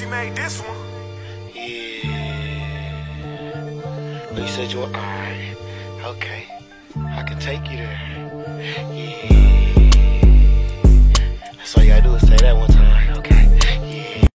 You made this one. Yeah. But you said you were alright. Okay. I can take you there. Yeah. That's all you gotta do is say that one